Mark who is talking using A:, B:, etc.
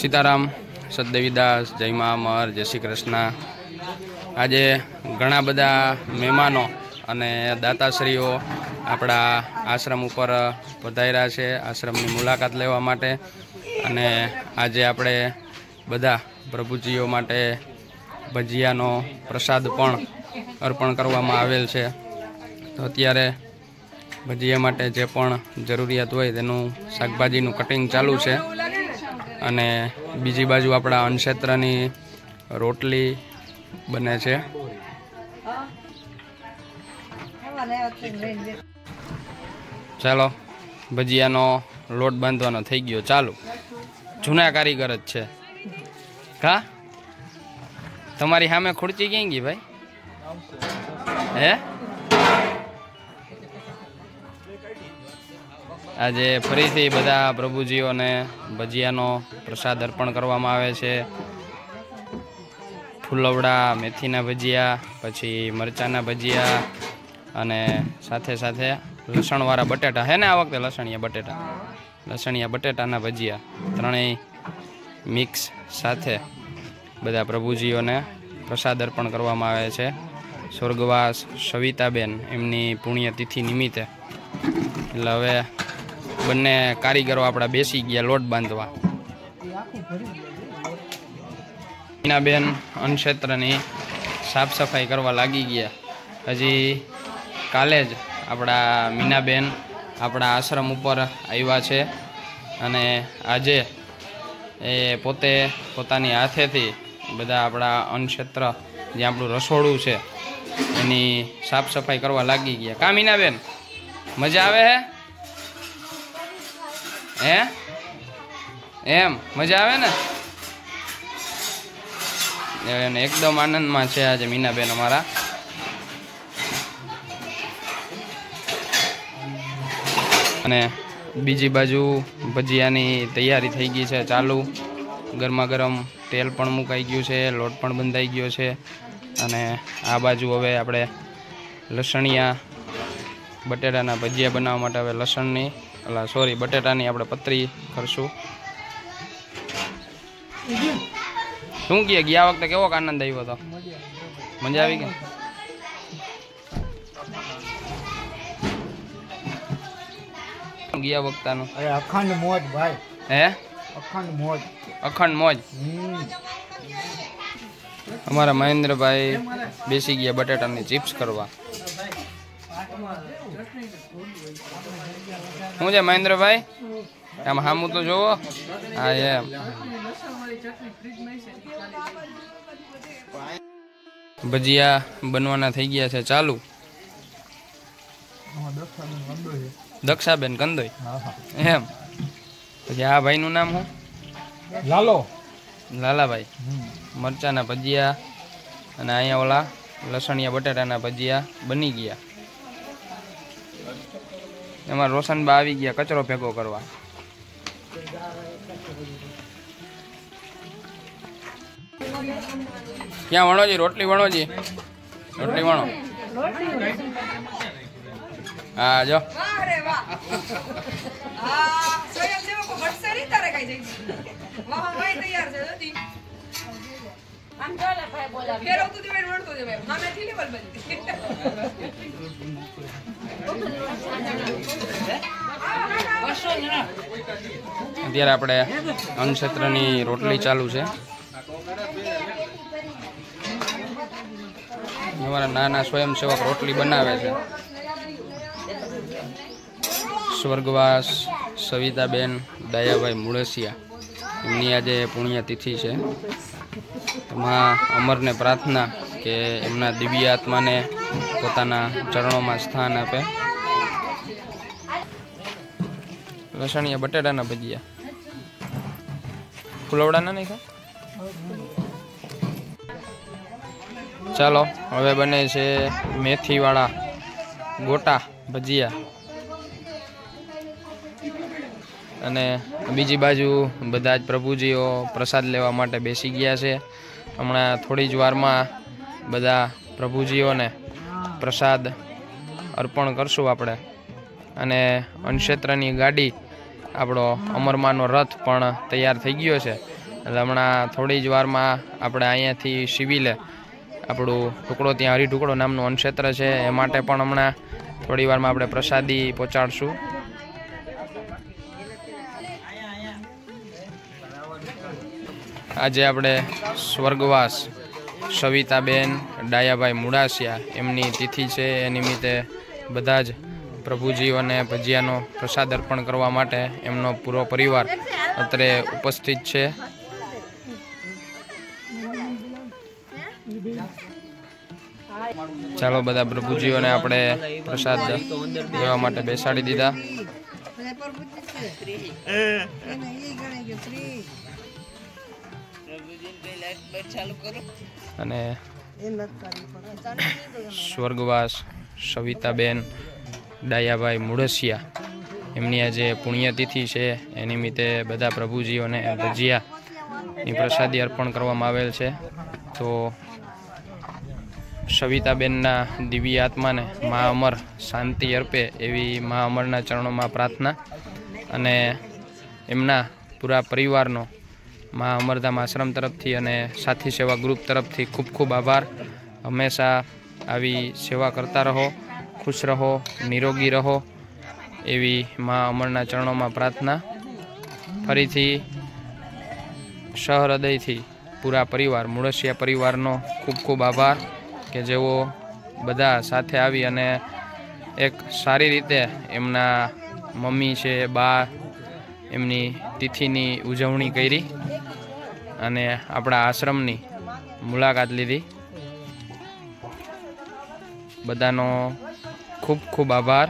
A: સીતારામ સદદેવીદાસ જય અમર, જય શ્રી કૃષ્ણ. આજે ઘણા બધા મહેમાનો અને દાતાશ્રીઓ આપણા આશ્રમ ઉપર પધાર્યા છે, આશ્રમની મુલાકાત લેવા માટે. અને આજે આપણે બધા પ્રભુજીઓ માટે ભજીયાનો પ્રસાદ પણ અર્પણ કરવામાં આવેલ છે. તો અત્યારે ભજીયા માટે જે પણ જરૂરિયાત હોય તેનું શાકભાજીનું કટિંગ ચાલુ છે. અને બીજી બાજુ આપણા અન્નક્ષેત્રની રોટલી બને છે. ચાલો, ભજીયાનો લોટ બાંધવાનો થઈ ગયો. ચાલુ, જૂના કારીગર જ છે. કા? તમારી સામે ખુરચી ક્યાં ગઈ ભાઈ? હે? આજે ફરીથી બધા પ્રભુજીઓને ભજીયાનો પ્રસાદ અર્પણ કરવામાં આવે છે. ફૂલવડા, મેથીના ભજીયા, પછી મરચાના ભજીયા અને સાથે સાથે લસણવાળા બટેટા. હે ને આ વખતે લસણિયા બટેટા? લસણિયા બટેટાના ભજીયા. ત્રણેય મિક્સ સાથે બધા પ્રભુજીઓને પ્રસાદ અર્પણ કરવામાં આવે છે. સ્વર્ગવાસ સવિતાબેન એમની પુણ્યતિથિ નિમિત્તે. એટલે હવે બંને કારીગરો આપણા બેસી ગયા લોટ બાંધવા. મીનાબેન અન્નક્ષેત્રની સાફ સફાઈ કરવા લાગી ગયા. હજી કાલે જ આપણા મીનાબેન આપણા આશ્રમ ઉપર આવ્યા છે અને આજે એ પોતે પોતાની હાથેથી બધા આપણા અન્નક્ષેત્ર જે આપણું રસોડું છે એની સાફ સફાઈ કરવા લાગી ગયા. કા મીનાબેન? મજા આવે હે? હે? એમ? મજા આવે ને? એને એકદમ આનંદમાં છે આજે મીનાબેન અમારા. અને બીજી બાજુ ભજીયાની તૈયારી થઈ ગઈ છે ચાલુ. ગરમા ગરમ તેલ પણ મુકાઈ ગયું છે, લોટ પણ બંધાઈ ગયો છે. અને આ બાજુ હવે આપણે લસણિયા બટેટાના ભજીયા બનાવવા માટે હવે લસણની એટલે સોરી બટેટાની આપણે પતરી કરશું. શું કહે? ગયા વખતે કેવો આનંદ આવ્યો હતો મજા આવી ગઈ? ગયા વખતાનો?
B: અરે અખંડ મોજ ભાઈ.
A: હે?
B: અખંડ મોજ.
A: અખંડ મોજ? અમારા મહેન્દ્રભાઈ બેસી ગયા બટેટાની ચિપ્સ કરવા. શું છે મહેન્દ્રભાઈ? આમ હામું તો જોવો. હા એમ. ભજીયા બનવાના થઈ ગયા છે ચાલુ. દક્ષાબેન કંદોઈ એમ. પછી આ ભાઈ નું નામ શું?
B: લાલો.
A: લાલાભાઈ. મરચાના ભજીયા અને અહીંયા ઓલા લસણિયા બટાટાના ભજીયા બની ગયા. એમાં રોશનબા આવી ગયા કચરો ભેગો કરવા. ક્યાં વણોજી રોટલી વણોજી રોટલી વણો. હા જો.
C: ફેરવતું જવાય ને વળતું જવાય મામેથી લેવલ બની
A: અત્યારે આપણે અંગક્ષેત્રની રોટલી ચાલુ છે. અમારા નાના સ્વયંસેવક રોટલી બનાવે છે. સ્વર્ગવાસ સવિતાબેન દયાભાઈ મુળસિયા. એમની આજે પુણ્યતિથિ છે. એમાં અમરને પ્રાર્થના કે એમના દિવ્ય આત્માને પોતાના ચરણોમાં સ્થાન આપે. લસણિયા, બટેટાના ભજીયા. ફુલવડાના નહીં ખા? ચાલો, હવે બને છે મેથીવાળા ગોટા ભજીયા. અને બીજી બાજુ બધા જ પ્રભુજીઓ પ્રસાદ લેવા માટે બેસી ગયા છે. હમણાં થોડી જ વારમાં બધા પ્રભુજીઓને પ્રસાદ અર્પણ કરશું આપણે. અને અનક્ષેત્રની ગાડી આપણો અમરમાનો રથ પણ તૈયાર થઈ ગયો છે. એટલે હમણાં થોડી જ વારમાં આપણે અહીંયાથી સિવિલે આપણું ટુકડો ત્યાં હરી ટુકડો નામનું વનક્ષેત્ર છે, એ માટે પણ હમણાં થોડી વારમાં આપણે પ્રસાદી પહોંચાડશું. આજે આપણે સ્વર્ગવાસ સવિતાબેન ડાયાભાઈ મુડાસિયા એમની તિથિ છે, એ નિમિત્તે બધા જ પ્રભુજીઓને ભજીયાનો પ્રસાદ અર્પણ કરવા માટે એમનો પૂરો પરિવાર અત્રે ઉપસ્થિત છે. ચાલો બધા પ્રભુજીઓને આપણે પ્રસાદ લેવા માટે બેસાડી દીધા. અને સ્વર્ગવાસ સવિતાબેન ડાયાભાઈ મુડસિયા. એમની આજે પુણ્યતિથિ છે. એ નિમિત્તે બધા પ્રભુજીઓને ભજીયાની પ્રસાદી અર્પણ કરવામાં આવેલ છે. તો સવિતાબેનના દિવ્ય આત્માને મા અમર શાંતિ અર્પે એવી મા અમરના ચરણોમાં પ્રાર્થના અને એમના પૂરા પરિવારનો મા અમરધામ આશ્રમ તરફથી અને સાથી સેવા ગ્રુપ તરફથી ખૂબ ખૂબ આભાર. હંમેશા આવી સેવા કરતા રહો. ખુશ રહો, નિરોગી રહો એવી મા અમરના ચરણોમાં પ્રાર્થના. ફરીથી સહૃદયથી પૂરા પરિવાર, મુળસિયા પરિવારનો ખૂબ ખૂબ આભાર કે જેઓ બધા સાથે આવી અને એક સારી રીતે એમના મમ્મી છે, બા એમની તિથિની ઉજવણી કરી અને આપણા આશ્રમની મુલાકાત લીધી. બધાનો ખૂબ ખૂબ આભાર